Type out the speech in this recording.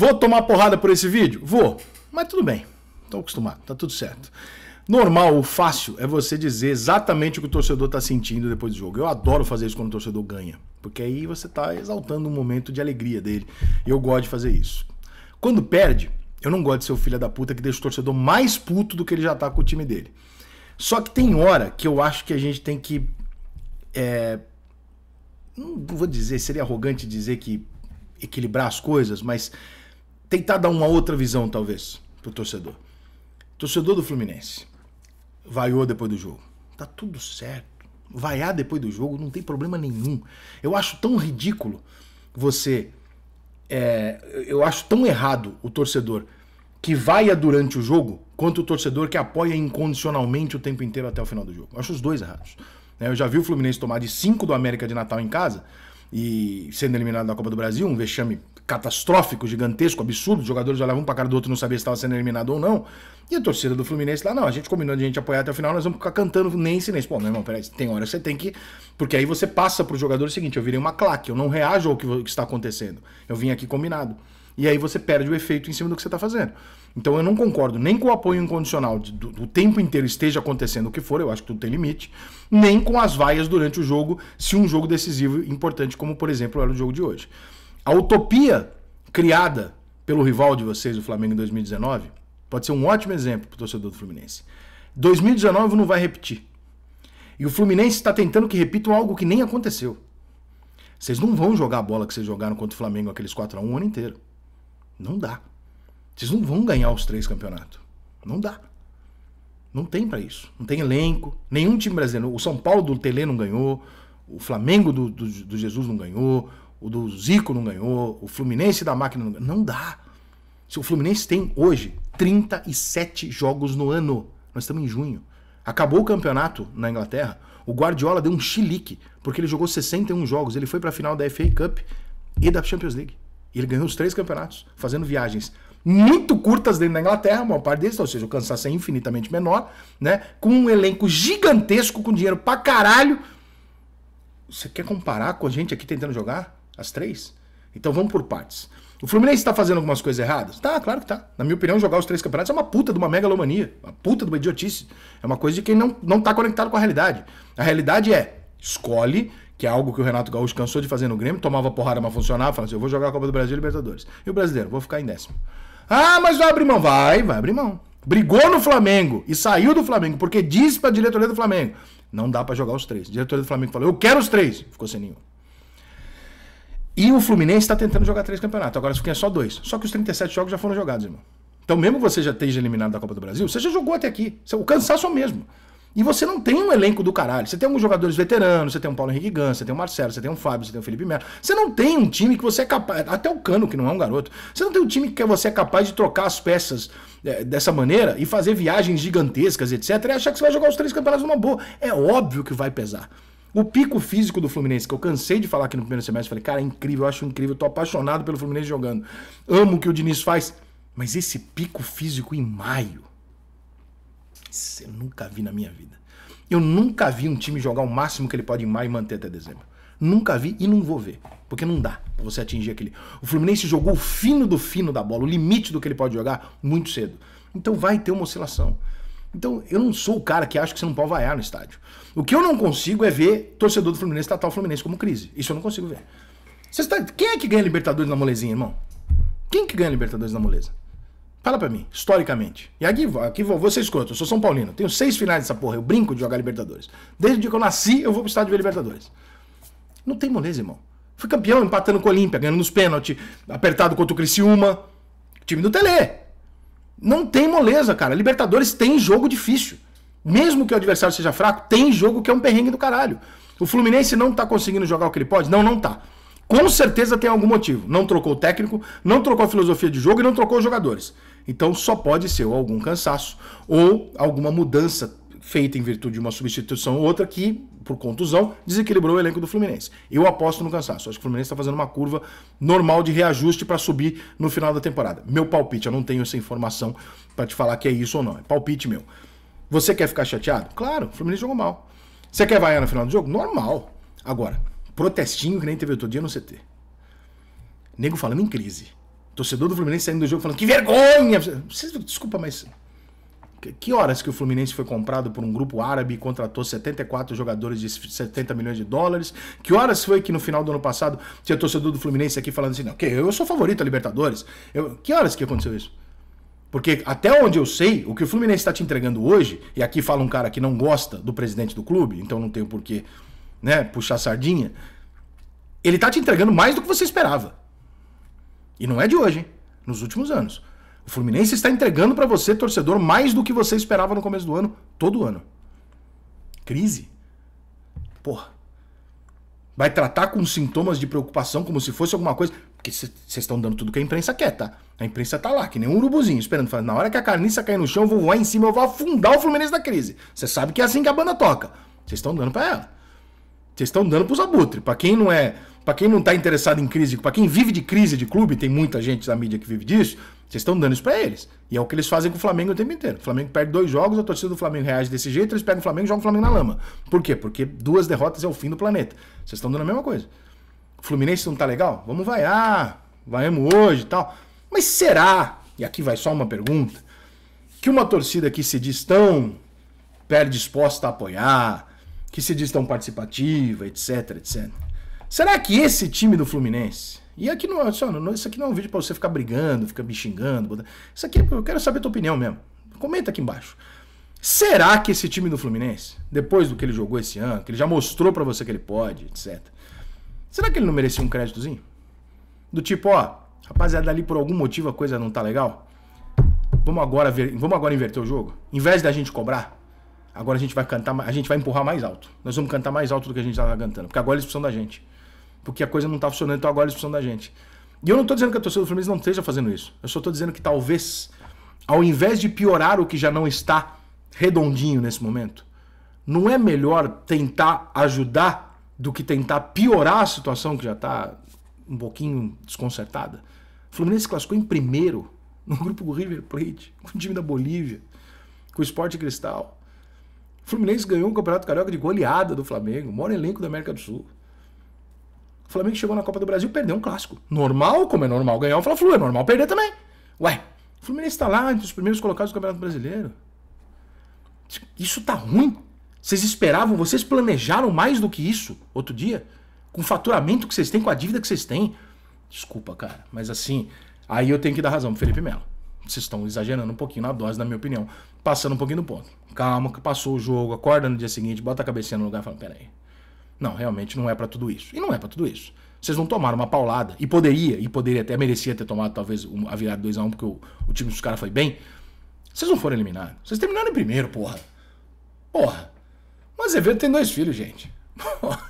Vou tomar porrada por esse vídeo? Vou. Mas tudo bem. Tô acostumado, tá tudo certo. Normal, o fácil é você dizer exatamente o que o torcedor está sentindo depois do jogo. Eu adoro fazer isso quando o torcedor ganha, porque aí você está exaltando um momento de alegria dele. Eu gosto de fazer isso. Quando perde, eu não gosto de ser o filho da puta que deixa o torcedor mais puto do que ele já tá com o time dele. Só que tem hora que eu acho que a gente tem que. É, não vou dizer, seria arrogante dizer que equilibrar as coisas, mas tentar dar uma outra visão, talvez, pro torcedor. Torcedor do Fluminense vaiou depois do jogo. Tá tudo certo. Vaiar depois do jogo não tem problema nenhum. Eu acho tão ridículo você. É, eu acho tão errado o torcedor que vaia durante o jogo quanto o torcedor que apoia incondicionalmente o tempo inteiro até o final do jogo. Eu acho os dois errados. Eu já vi o Fluminense tomar de 5 do América de Natal em casa e sendo eliminado da Copa do Brasil, um vexame catastrófico, gigantesco, absurdo. Os jogadores já um pra cara do outro não sabia se estava sendo eliminado ou não. E a torcida do Fluminense lá, não, a gente combinou de a gente apoiar até o final, nós vamos ficar cantando nem em silêncio. Pô, meu irmão, peraí, tem hora que você tem que. Porque aí você passa pro jogador o seguinte: eu virei uma claque, eu não reajo ao que está acontecendo. Eu vim aqui combinado. E aí você perde o efeito em cima do que você está fazendo. Então eu não concordo nem com o apoio incondicional de, do, do, tempo inteiro esteja acontecendo o que for, eu acho que tudo tem limite, nem com as vaias durante o jogo, se um jogo decisivo importante, como por exemplo era o jogo de hoje. A utopia criada pelo rival de vocês, o Flamengo, em 2019, pode ser um ótimo exemplo para o torcedor do Fluminense. 2019 não vai repetir. E o Fluminense está tentando que repitam algo que nem aconteceu. Vocês não vão jogar a bola que vocês jogaram contra o Flamengo aqueles 4 a 1 o ano inteiro. Não dá. Vocês não vão ganhar os três campeonatos. Não dá. Não tem para isso. Não tem elenco. Nenhum time brasileiro. O São Paulo do Tele não ganhou. O Flamengo do, do, do Jesus não ganhou. O do Zico não ganhou. O Fluminense da máquina não ganhou. Não dá. Se o Fluminense tem hoje 37 jogos no ano. Nós estamos em junho. Acabou o campeonato na Inglaterra. O Guardiola deu um chilique, porque ele jogou 61 jogos. Ele foi para a final da FA Cup e da Champions League. E ele ganhou os três campeonatos, fazendo viagens muito curtas dentro da Inglaterra, uma parte deles, ou seja, o cansaço é infinitamente menor, né? Com um elenco gigantesco, com dinheiro pra caralho. Você quer comparar com a gente aqui tentando jogar? As três? Então vamos por partes. O Fluminense está fazendo algumas coisas erradas? Tá, claro que tá. Na minha opinião, jogar os três campeonatos é uma puta de uma megalomania. Uma puta de uma idiotice. É uma coisa de quem não, não tá conectado com a realidade. A realidade é, escolhe que é algo que o Renato Gaúcho cansou de fazer no Grêmio, tomava porrada, mas funcionava, falando assim, eu vou jogar a Copa do Brasil e Libertadores. E o brasileiro, vou ficar em décimo. Ah, mas vai abrir mão. Vai, vai abrir mão. Brigou no Flamengo e saiu do Flamengo, porque disse pra diretoria do Flamengo, não dá para jogar os três. A diretoria do Flamengo falou, eu quero os três. Ficou sem nenhum. E o Fluminense está tentando jogar três campeonatos. Agora é só dois. Só que os 37 jogos já foram jogados, irmão. Então, mesmo que você já esteja eliminado da Copa do Brasil, você já jogou até aqui. O cansaço é o mesmo. E você não tem um elenco do caralho. Você tem alguns jogadores veteranos, você tem um Paulo Henrique Gans, você tem um Marcelo, você tem um Fábio, você tem um Felipe Melo. Você não tem um time que você é capaz. Até o Cano, que não é um garoto. Você não tem um time que você é capaz de trocar as peças é, dessa maneira e fazer viagens gigantescas, etc. E achar que você vai jogar os três campeonatos numa boa. É óbvio que vai pesar. O pico físico do Fluminense, que eu cansei de falar aqui no primeiro semestre, falei, cara, é incrível, eu acho incrível, eu tô apaixonado pelo Fluminense jogando. Amo o que o Diniz faz. Mas esse pico físico em maio, isso eu nunca vi na minha vida. Eu nunca vi um time jogar o máximo que ele pode em maio e manter até dezembro. Nunca vi e não vou ver. Porque não dá pra você atingir aquele. O Fluminense jogou o fino do fino da bola, o limite do que ele pode jogar, muito cedo. Então vai ter uma oscilação. Então eu não sou o cara que acha que você não pode vaiar no estádio. O que eu não consigo é ver torcedor do Fluminense tratar o Fluminense como crise. Isso eu não consigo ver. Você está... Quem é que ganha Libertadores na molezinha, irmão? Quem que ganha Libertadores na moleza? Fala pra mim, historicamente. E aqui, aqui vou, vou escroto, eu sou São Paulino, tenho seis finais dessa porra, eu brinco de jogar Libertadores. Desde o dia que eu nasci, eu vou pro estádio ver Libertadores. Não tem moleza, irmão. Fui campeão empatando com o Olímpia, ganhando nos pênaltis, apertado contra o Criciúma. Time do Tele. Não tem moleza, cara. Libertadores tem jogo difícil. Mesmo que o adversário seja fraco, tem jogo que é um perrengue do caralho. O Fluminense não tá conseguindo jogar o que ele pode? Não, não tá. Com certeza tem algum motivo. Não trocou o técnico, não trocou a filosofia de jogo e não trocou os jogadores. Então só pode ser algum cansaço ou alguma mudança feita em virtude de uma substituição ou outra que, por contusão, desequilibrou o elenco do Fluminense. Eu aposto no cansaço. Acho que o Fluminense está fazendo uma curva normal de reajuste para subir no final da temporada. Meu palpite, eu não tenho essa informação para te falar que é isso ou não. É palpite meu. Você quer ficar chateado? Claro, o Fluminense jogou mal. Você quer vaiar no final do jogo? Normal. Agora, protestinho que nem teve outro dia no CT. Nego falando em crise. Torcedor do Fluminense saindo do jogo falando que vergonha! Desculpa, mas que horas que o Fluminense foi comprado por um grupo árabe e contratou 74 jogadores de 70 milhões de dólares? Que horas foi que no final do ano passado tinha torcedor do Fluminense aqui falando assim, não, que eu sou favorito a Libertadores? Eu, que horas que aconteceu isso? Porque até onde eu sei, o que o Fluminense está te entregando hoje, e aqui fala um cara que não gosta do presidente do clube, então não tenho porquê né, puxar sardinha, ele está te entregando mais do que você esperava. E não é de hoje, hein? Nos últimos anos. O Fluminense está entregando para você, torcedor, mais do que você esperava no começo do ano, todo ano. Crise. Porra. Vai tratar com sintomas de preocupação como se fosse alguma coisa. Porque vocês estão dando tudo que a imprensa quer, tá? A imprensa tá lá, que nem um urubuzinho, esperando. Na hora que a carniça cair no chão, eu vou voar em cima, eu vou afundar o Fluminense da crise. Você sabe que é assim que a banda toca. Vocês estão dando para ela. Vocês estão dando pros abutres. Para quem não é. Para quem não tá interessado em crise, para quem vive de crise de clube, tem muita gente da mídia que vive disso. Vocês estão dando isso pra eles. E é o que eles fazem com o Flamengo o tempo inteiro. O Flamengo perde dois jogos, a torcida do Flamengo reage desse jeito, eles pegam o Flamengo e jogam o Flamengo na lama. Por quê? Porque duas derrotas é o fim do planeta. Vocês estão dando a mesma coisa. O Fluminense não tá legal? Vamos vaiar, vaiamos hoje e tal. Mas será, e aqui vai só uma pergunta, que uma torcida que se diz tão disposta a apoiar, que se diz tão participativa, etc, etc. Será que esse time do Fluminense e aqui não, isso aqui não é um vídeo para você ficar brigando, ficar me xingando. Isso aqui eu quero saber a tua opinião mesmo. Comenta aqui embaixo. Será que esse time do Fluminense, depois do que ele jogou esse ano, que ele já mostrou para você que ele pode, etc. Será que ele não merecia um créditozinho? Do tipo, ó, rapaziada, ali por algum motivo a coisa não tá legal. Vamos agora ver, vamos agora inverter o jogo. Em vez da gente cobrar, agora a gente vai cantar, a gente vai empurrar mais alto. Nós vamos cantar mais alto do que a gente estava cantando, porque agora eles precisam da gente porque a coisa não está funcionando, então agora eles precisam da gente. E eu não estou dizendo que a torcida do Fluminense não esteja fazendo isso. Eu só estou dizendo que talvez, ao invés de piorar o que já não está redondinho nesse momento, não é melhor tentar ajudar do que tentar piorar a situação que já está um pouquinho desconcertada? O Fluminense classificou em primeiro no grupo do River Plate, com o time da Bolívia, com o Sport Cristal. O Fluminense ganhou o Campeonato Carioca de goleada do Flamengo, maior elenco da América do Sul. O Flamengo chegou na Copa do Brasil perdeu um clássico. Normal, como é normal ganhar o Fla-Flu, é normal perder também. Ué, o Fluminense está lá entre os primeiros colocados do Campeonato Brasileiro. Isso tá ruim. Vocês esperavam, vocês planejaram mais do que isso outro dia? Com o faturamento que vocês têm, com a dívida que vocês têm. Desculpa, cara, mas assim, aí eu tenho que dar razão pro Felipe Melo. Vocês estão exagerando um pouquinho na dose, na minha opinião. Passando um pouquinho do ponto. Calma, que passou o jogo, acorda no dia seguinte, bota a cabecinha no lugar e fala, peraí. Não, realmente não é para tudo isso. E não é para tudo isso. Vocês não tomaram uma paulada. E poderia, e poderia até merecia ter tomado talvez a virada 2x1, um, porque o, o time dos caras foi bem. Vocês não foram eliminados. Vocês terminaram em primeiro, porra. Porra. O Azevedo tem dois filhos, gente. Porra.